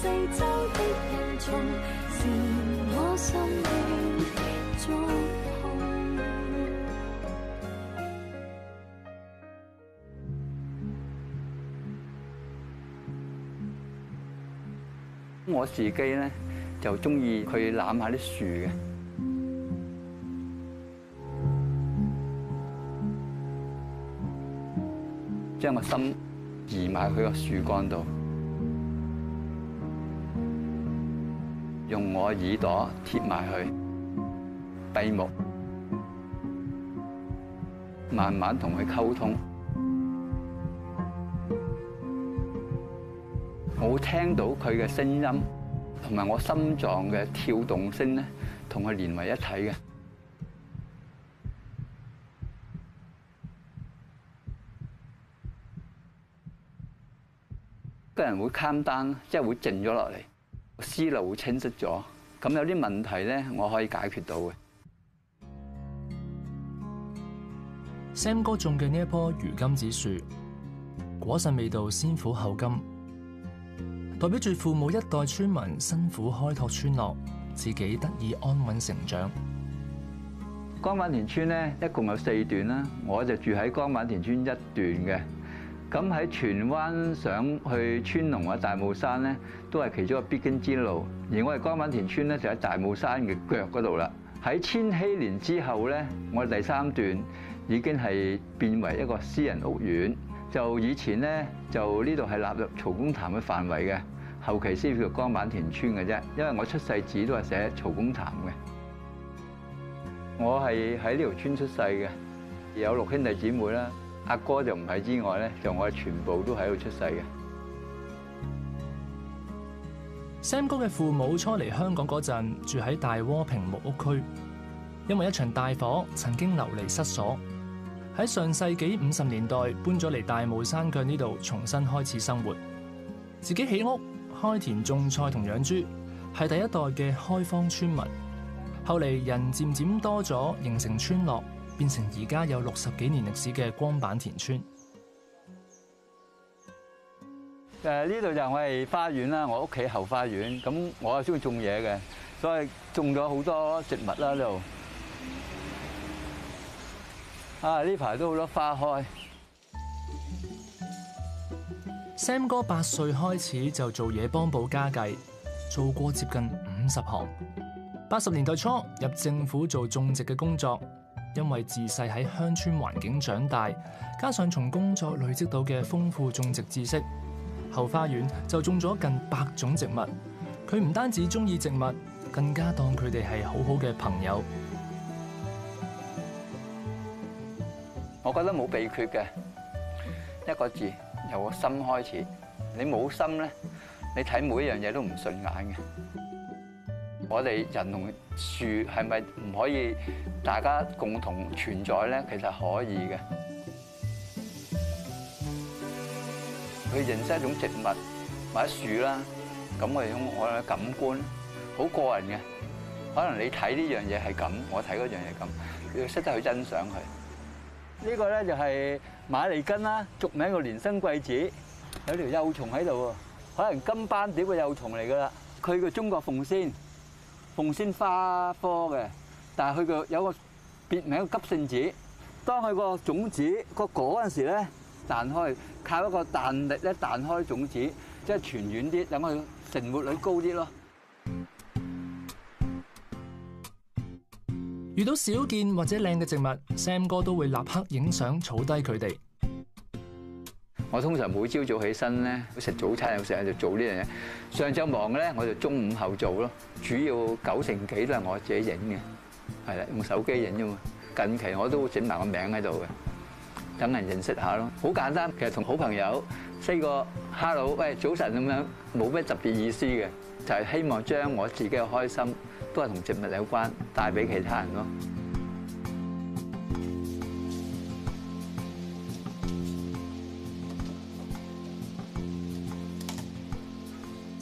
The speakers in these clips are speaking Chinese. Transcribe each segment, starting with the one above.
四周的人叢，是我心的觸碰。我自己咧就中意去攬下啲樹嘅，將個心移埋去個樹幹度，耳朵貼埋去，閉目，慢慢同佢溝通。我听到佢嘅聲音，同埋我心臟嘅跳動聲咧，同佢連為一體嘅。個人會 calm down，即係會靜咗落嚟，思路會清晰咗。咁有啲問題咧，我可以解決到嘅。Sam 哥種嘅呢一棵魚金子樹，果實味道先苦後甘，代表住父母一代村民辛苦開拓村落，自己得以安穩成長。江板田村咧一共有四段啦，我就住喺江板田村一段嘅。咁喺荃灣上去川龍或者大帽山咧，都係其中一個必經之路。而我哋江板田村咧就喺大帽山嘅腳嗰度啦。喺千禧年之後咧，我哋第三段已經係變為一個私人屋苑。就以前咧就呢度係納入曹公潭嘅範圍嘅，後期先叫江板田村嘅啫。因為我出世紙都係寫曹公潭嘅。我係喺呢條村出世嘅，有六兄弟姊妹啦。阿哥就唔係之外咧，就我哋全部都喺度出世嘅。Sam 哥嘅父母初嚟香港嗰陣住喺大窝坪木屋區，因為一場大火曾經流離失所，喺上世紀五十年代搬咗嚟大帽山腳呢度重新開始生活，自己起屋、開田種菜同養豬，係第一代嘅開荒村民。後嚟人漸漸多咗，形成村落。變成而家有六十幾年歷史嘅光板田村。誒呢度就係我哋花園啦，我屋企後花園。咁我係中意種嘢嘅，所以種咗好多植物啦呢度。啊！呢排都好多花開。Sam 哥八歲開始就做嘢幫補家計，做過接近五十行。八十年代初入政府做種植嘅工作。因為自細喺鄉村環境長大，加上從工作累積到嘅豐富種植知識，後花園就種咗近百種植物。佢唔單止中意植物，更加當佢哋係好好嘅朋友。我覺得冇秘诀嘅，一個字由个心開始。你冇心咧，你睇每一樣嘢都唔順眼嘅。我哋人同樹係咪唔可以大家共同存在咧？其實可以嘅。去認識一種植物或者樹啦，咁我哋用我哋嘅感官好個人嘅。可能你睇呢樣嘢係咁，我睇嗰樣嘢咁，要識得去欣賞佢。呢個咧就係馬利根啦，俗名叫連生貴子，有條幼蟲喺度喎，可能金斑蝶嘅幼蟲嚟㗎啦。佢叫中國鳳仙。鳳仙花科嘅，但係佢個有個別名急性子。當佢個種子個果嗰陣時咧，彈開，靠一個彈力咧彈開種子，即係傳遠啲，等佢成活率高啲咯。遇到少見或者靚嘅植物，Sam 哥都會立刻影相，儲低佢哋。我通常每朝早起身咧，食早餐有時候就做呢樣嘢。上晝忙嘅咧，我就中午後做咯。主要九成幾都係我自己影嘅。係啦，用手機影啫嘛。近期我都整埋個名喺度嘅，等人認識下咯。好簡單，其實同好朋友 say 個 hello，喂早晨咁樣，冇咩特別意思嘅，就係希望將我自己嘅開心都係同植物有關，帶俾其他人咯。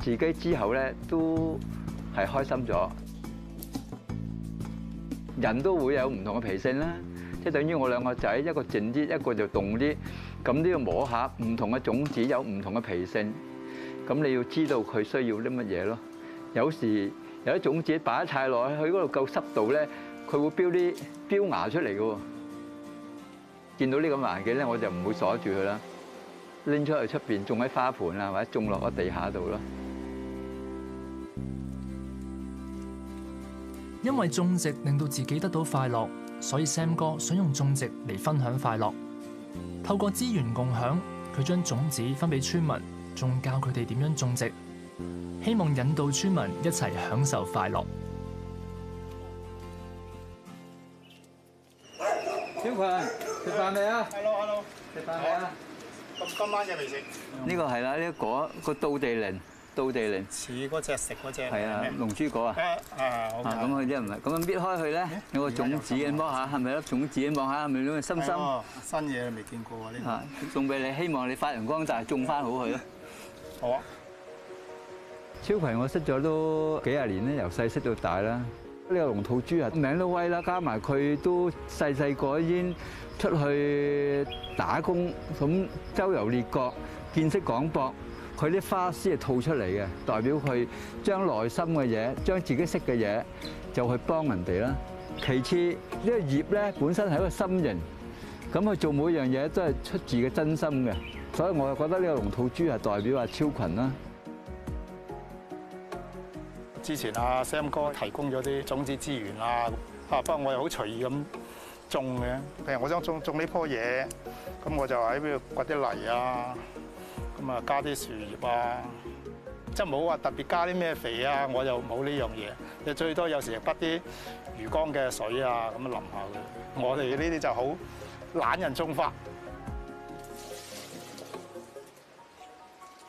自己之後咧都係開心咗。人都會有唔同嘅脾性啦，即係等於我兩個仔，一個靜啲，一個就動啲。咁都要摸下唔同嘅種子有唔同嘅脾性。咁你要知道佢需要啲乜嘢咯。有時有啲種子擺得太耐，佢嗰度夠濕度咧，佢會飆啲飆芽出嚟嘅喎。見到呢個環境咧，我就唔會鎖住佢啦，拎出去出邊種喺花盆啊，或者種落個地下度咯。因為種植令到自己得到快樂，所以 Sam 哥想用種植嚟分享快樂。透過資源共享，佢將種子分俾村民，仲教佢哋點樣種植，希望引導村民一齊享受快樂。小群食飯未啊？Hello Hello，食飯未啊？咁今晚嘅未食，呢個係啦，呢個果個倒地靈，倒地嚟。似嗰只食嗰只係啊咩，龍珠果啊。啊咁佢啲唔係，咁樣搣開佢咧，有個種子嘅，摸下係咪粒種子嘅，望下係咪咁嘅深深係喎新嘢未見過啊呢啊，送俾你，希望你發揚光大，種翻好佢。咯。好啊，超葵我識咗都幾廿年咧，由細識到大啦。呢個龍吐珠啊，名都威啦，加埋佢都細細個已經出去打工，咁周遊列國，見識廣博。佢啲花絲係吐出嚟嘅，代表佢將內心嘅嘢，將自己識嘅嘢，就去幫人哋啦。其次，呢個葉咧本身係一個心形，咁佢做每樣嘢都係出自嘅真心嘅，所以我就覺得呢個龍吐珠係代表阿超群啦。之前阿 Sam 哥提供咗啲種子資源啊，啊不過我又好隨意咁種嘅，譬如我想種種呢棵嘢，咁我就喺邊度掘啲泥啊，咁啊加啲樹葉啊，即係冇話特別加啲咩肥啊，我又冇呢樣嘢，你最多有時係滗啲魚缸嘅水啊，咁啊淋下佢。我哋呢啲就好懶人種法。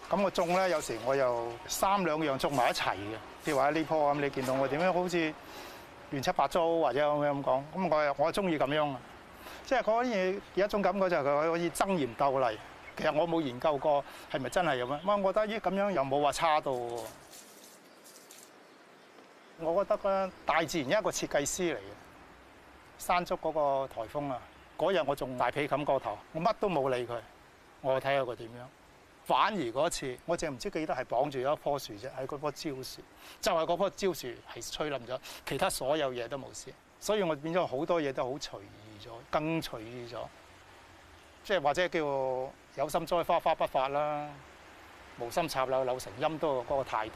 咁我種咧，有時我又三兩樣種埋一齊嘅，譬如話呢棵咁，你見到我點樣好似亂七八糟或者咁樣咁講，咁我我中意咁樣啊，即係嗰啲嘢有一種感覺就係佢可以爭妍鬥麗。其實我冇研究過係咪真係咁樣，我覺得咦咁樣又冇話差到喎。我覺得咧，大自然一個設計師嚟嘅。山竹嗰個颱風啊，嗰日我仲大被冚個頭，我乜都冇理佢，我睇下佢點樣。反而嗰次，我淨係唔知記得係綁住咗一棵樹啫，喺嗰棵蕉樹，就係嗰棵蕉樹係吹冧咗，其他所有嘢都冇事。所以我變咗好多嘢都好隨意咗，更隨意咗。即係或者叫有心栽花花不發啦，無心插柳柳成蔭都有嗰個態度。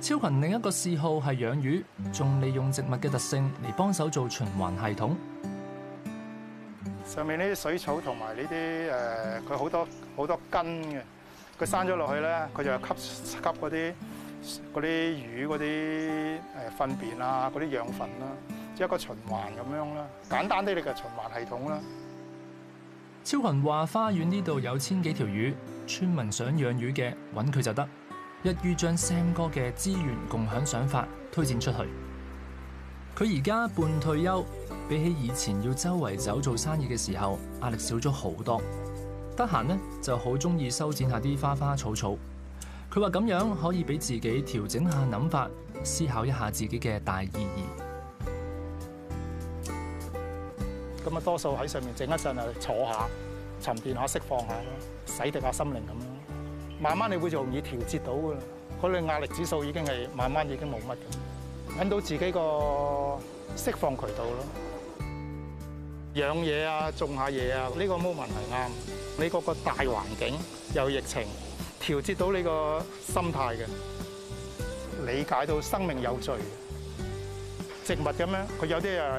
超群另一個嗜好係養魚，仲利用植物嘅特性嚟幫手做循環系統。上面呢啲水草同埋呢啲誒，佢好多好多根嘅，佢生咗落去咧，佢就吸吸嗰啲嗰啲魚嗰啲誒糞便啊，嗰啲養分啦，即一個循環咁樣啦。簡單啲，你嘅循環系統啦。超群話：花園呢度有千幾條魚，村民想養魚嘅揾佢就得，一於將 Sam 哥嘅資源共享想法推薦出去。佢而家半退休，比起以前要周圍走做生意嘅時候，壓力少咗好多。得閒呢，就好中意修剪下啲花花草草。佢話咁樣可以俾自己調整下諗法，思考一下自己嘅大意義。咁啊，多數喺上面整一陣啊，坐下沉澱下，釋放下咯，洗滌下心靈咁咯。慢慢你會容易調節到噶啦，嗰個壓力指數已經係慢慢已經冇乜嘅，揾到自己個釋放渠道咯。養嘢啊，種下嘢啊，呢個 moment 係啱。你嗰個大環境有疫情，調節到你個心態嘅，理解到生命有序。植物咁樣，佢有啲啊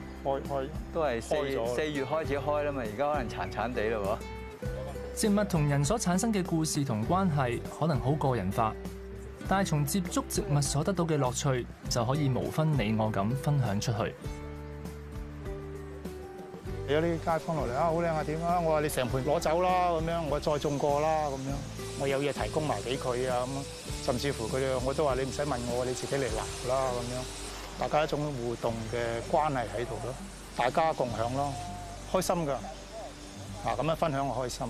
開開。都係四四月開始開啦嘛，而家可能殘殘地咯植物同人所產生嘅故事同關係可能好個人化，但係從接觸植物所得到嘅樂趣就可以無分你我咁分享出去。有啲街坊落嚟啊，好靚啊，點啊？我話你成盤攞走啦，咁樣我再種過啦，咁樣我有嘢提供埋俾佢啊，咁甚至乎佢哋我都話你唔使問我，你自己嚟拿啦，咁樣大家一種互動嘅關係喺度咯，大家共享咯，開心㗎，嗱咁樣分享我開心。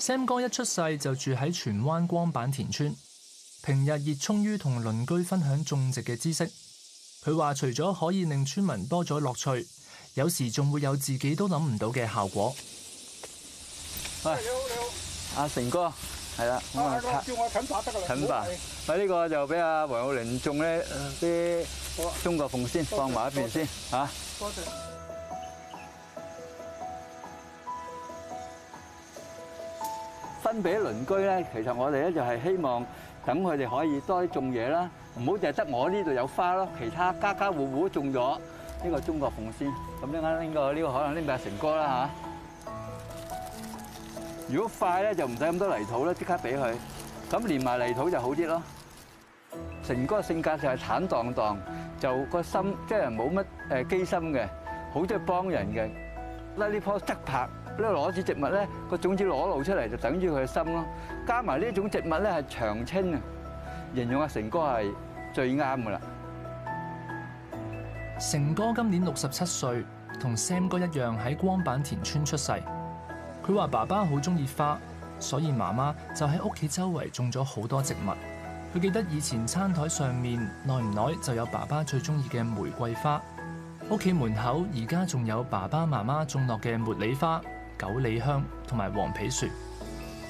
Sam 哥一出世就住喺荃灣光板田村，平日熱衷於同鄰居分享種植嘅知識。佢話除咗可以令村民多咗樂趣，有時仲會有自己都諗唔到嘅效果。喎。喂，阿成哥，係啦，咁啊叫我近把得㗎啦近吧。喂，呢個就俾阿黃浩玲種咧啲中國鳳仙，放埋一邊先嚇。多謝。分俾鄰居咧，其實我哋咧就係希望等佢哋可以多啲種嘢啦，唔好淨係得我呢度有花咯，其他家家戶戶都種咗呢個中國鳳仙。咁一陣拎個呢個可能拎俾阿成哥啦嚇。如果快咧就唔使咁多泥土啦，即刻俾佢。咁連埋泥土就好啲咯。成哥性格就係坦蕩蕩，就個心即係冇乜誒機心嘅，好中意幫人嘅。拉呢棵側柏，呢攞子植物咧，個種子裸露出嚟就等於佢嘅心咯。加埋呢種植物咧係長青啊，形容阿成哥係最啱噶啦。成哥今年六十七歲，同 Sam 哥一樣喺光板田村出世。佢話爸爸好中意花，所以媽媽就喺屋企周圍種咗好多植物。佢記得以前餐台上面耐唔耐就有爸爸最中意嘅玫瑰花，屋企門口而家仲有爸爸媽媽種落嘅茉莉花、九里香同埋黃皮樹。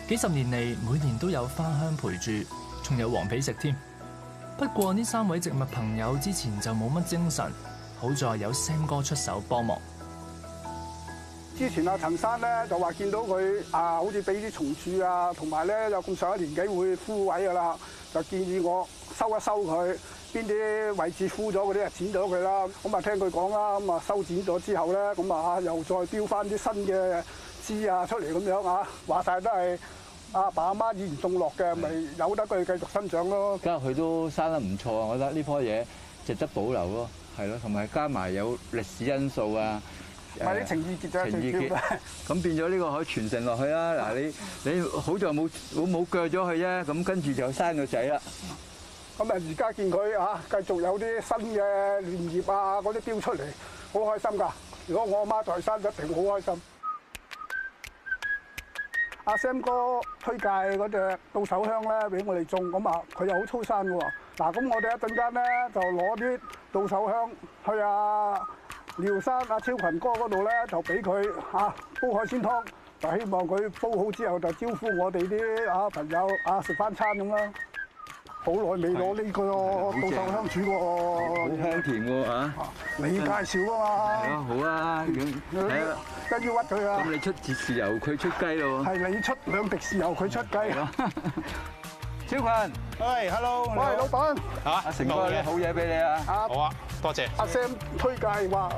幾十年嚟，每年都有花香陪住，仲有黃皮食添。不過呢三位植物朋友之前就冇乜精神，好在有声哥出手幫忙。之前阿陳生咧就話見到佢啊，好似俾啲蟲蛀啊，同埋咧有咁上一年紀會枯萎噶啦，就建議我收一收佢，邊啲位置枯咗嗰啲啊剪咗佢啦。咁啊聽佢講啦，咁啊修剪咗之後咧，咁啊又再標翻啲新嘅枝啊出嚟咁樣啊，話晒都係阿爸阿媽以前種落嘅，咪由得佢繼續生長咯。家佢都生得唔錯啊！我覺得呢棵嘢值得保留咯，係咯，同埋加埋有歷史因素啊。啲情意結啫，情意結。咁變咗呢個可以傳承落去啦。嗱，你你好在冇冇冇鋸咗佢啫，咁跟住就生個仔啦。咁啊，而家見佢啊，繼續有啲新嘅嫩葉啊，嗰啲標出嚟，好開心㗎。如果我阿媽在生，一定好開心。阿 Sam 哥推介嗰只到手香咧，俾我哋種，咁啊，佢又好粗生嘅喎。嗱，咁我哋一陣間咧就攞啲到手香去阿廖生阿超群哥嗰度咧，就俾佢嚇煲海鮮湯，就希望佢煲好之後就招呼我哋啲啊朋友啊食翻餐咁啦。好耐未攞呢個到手香煮好，香甜喎嚇。你介紹啊嘛，係啊，好啊。跟住屈佢啊咁，你出豉油，佢出雞咯喎。係你出兩滴豉油，佢出雞。小群，喂，hello，喂，老闆，嚇，阿成哥有好嘢俾你啊！阿好啊，多謝。阿 Sam 推介話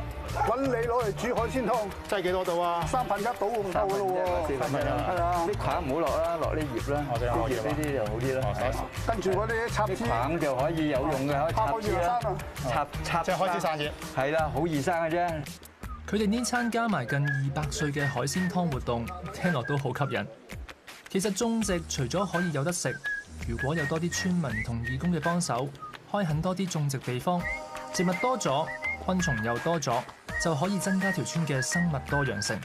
揾你攞嚟煮海鮮湯，真係幾多度啊？三分一到咁夠噶咯喎。係係啊啲棒唔好落啦，落啲葉啦，哦即係可以啲葉呢啲就好啲啦。哦跟住我哋啲插枝，棒就可以有用嘅，可以插枝啦插插即係開枝散葉。係啦，好易生嘅啫。佢哋呢餐加埋近二百歲嘅海鮮湯活動，聽落都好吸引。其實種植除咗可以有得食，如果有多啲村民同義工嘅幫手，開很多啲種植地方，植物多咗，昆蟲又多咗，就可以增加條村嘅生物多樣性。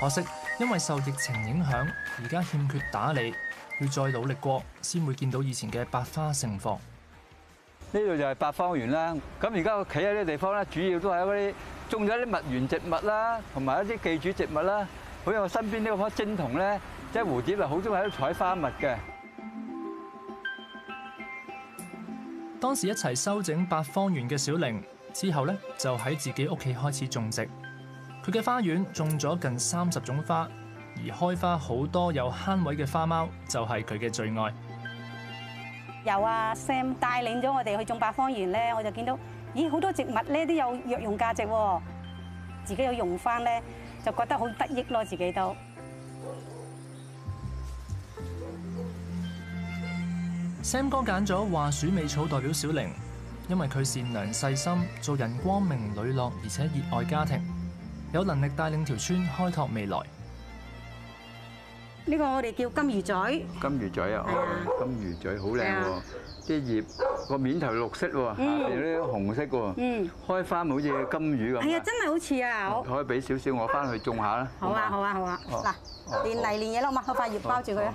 可惜因為受疫情影響，而家欠缺打理，要再努力過，先會見到以前嘅百花盛放。呢度就係八方園啦。咁而家我企喺呢地方咧，主要都係嗰啲種咗啲蜜源植物啦，同埋一啲寄主植物啦。好似我身邊呢棵貞桐咧，即系蝴蝶啊，好中意喺度採花蜜嘅。當時一齊修整八方園嘅小玲，之後咧就喺自己屋企開始種植。佢嘅花園種咗近三十種花，而開花好多有慳位嘅花貓就係佢嘅最愛。由阿 Sam 帶領咗我哋去種八方園咧，我就見到，咦好多植物咧都有藥用價值喎，自己有用翻咧，就覺得好得益咯，自己都。Sam 哥揀咗華鼠尾草代表小玲，因為佢善良細心，做人光明磊落，而且熱愛家庭，有能力帶領條村開拓未來。呢個我哋叫金魚嘴，金魚嘴啊，金魚嘴好靚係啊。喎，啲葉個面頭綠色喎，下嗯。邊啲紅色喎，嗯，開花咪好似金魚咁係啊，啊。真係好似啊，可以俾少少我翻去種下啦。好啊，好啊，好啊，哦嗱，連泥連嘢啦，我抹開塊葉包住佢啊。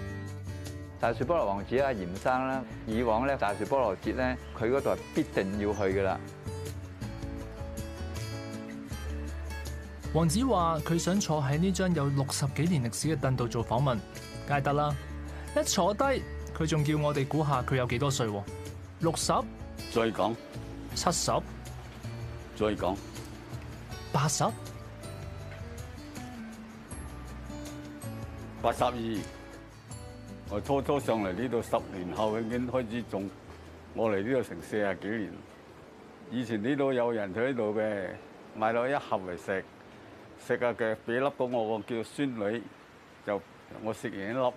大樹菠蘿王子啊，嚴生啦，以往咧大樹菠蘿節咧，佢嗰度係必定要去噶啦。王子話：佢想坐喺呢張有六十幾年歷史嘅凳度做訪問，梗係得啦。一坐低，佢仲叫我哋估下佢有幾多歲喎？六十、再講，七十、再講，八十？八十二。我初初上嚟呢度，十年後已經開始種。我嚟呢度成四十幾年。以前呢度有人喺度嘅，買到一盒嚟食，食下嘅俾粒到我我叫孫女，就我食完一粒，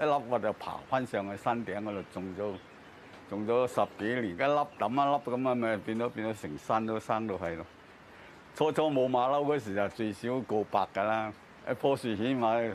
一粒我就爬翻上去山頂嗰度種咗，種咗十幾年，一粒抌一粒咁啊，咪變咗變咗成山都生到係咯。初初冇馬騮嗰時就最少過百㗎啦，一棵樹起碼二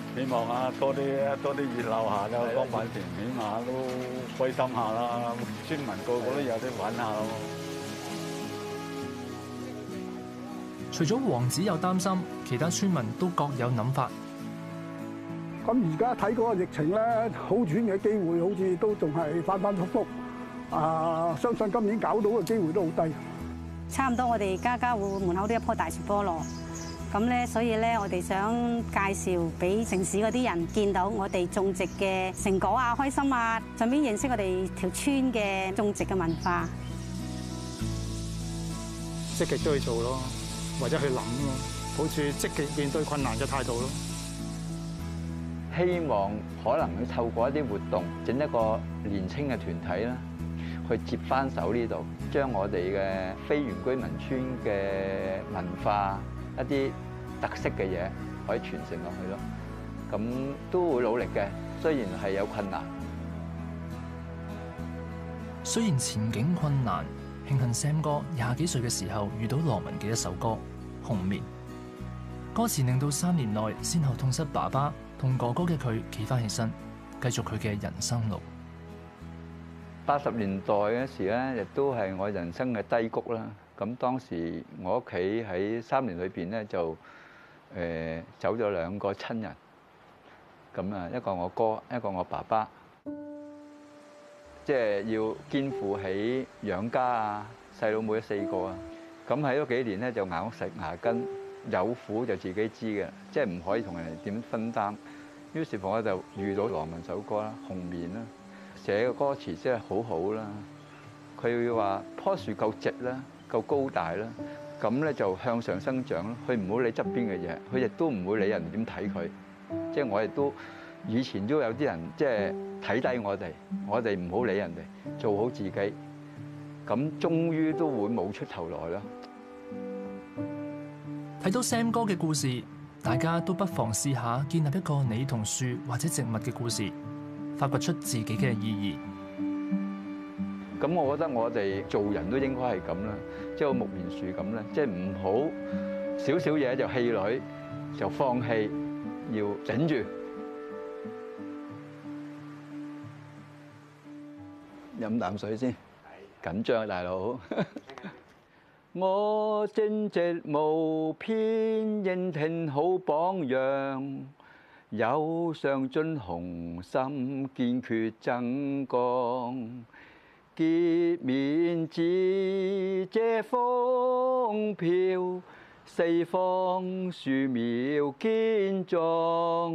希望啊，多啲多啲熱鬧下啦，光板田起碼都開心下啦，村民個個都有啲玩下咯。除咗王子有擔心，其他村民都各有諗法。咁而家睇嗰個疫情咧，好轉嘅機會好似都仲係反反覆覆。啊，相信今年搞到嘅機會都好低。差唔多我哋家家戶戶門口都一棵大樹菠蘿，咁咧所以咧我哋想介紹俾城市嗰啲人見到我哋種植嘅成果啊，開心啊，順便認識我哋條村嘅種植嘅文化。積極都去做咯，或者去諗咯，抱住積極面對困難嘅態度咯。希望可能去透過一啲活動，整一個年青嘅團體啦，去接翻手呢度，將我哋嘅非原居民村嘅文化一啲特色嘅嘢可以傳承落去咯。咁都會努力嘅，雖然係有困難。雖然前景困難，慶幸 Sam 哥廿幾歲嘅時候遇到羅文嘅一首歌《紅棉》，歌詞令到三年內先後痛失爸爸同哥哥嘅佢企翻起身，繼續佢嘅人生路。八十年代嗰時咧，亦都係我人生嘅低谷啦。咁當時我屋企喺三年裏邊咧就誒走咗兩個親人，咁啊一個我哥，一個我爸爸，即係要肩負起養家啊，細佬妹四個啊。咁喺嗰幾年咧就咬食牙根，有苦就自己知嘅，即係唔可以同人哋點分擔。於是乎我就遇到羅文首歌啦，《紅棉》啦。寫嘅歌詞真係好好啦，佢話棵樹夠直啦，夠高大啦，咁咧就向上生長咯。佢唔好理側邊嘅嘢，佢亦都唔會理人點睇佢。即係我亦都以前都有啲人即係睇低我哋，我哋唔好理人哋，做好自己。咁終於都會冇出頭來啦。睇到 Sam 哥嘅故事，大家都不妨試下建立一個你同樹或者植物嘅故事。發掘出自己嘅意義。咁我覺得我哋做人都應該係咁啦，即木棉樹咁咧，即係唔好少少嘢就氣餒，就放棄，要整住。飲啖水先，緊張啊，大佬。我正直無偏，認聽好榜樣。有上進雄心，堅決爭光，洁面子遮风飘，四方树苗坚壮。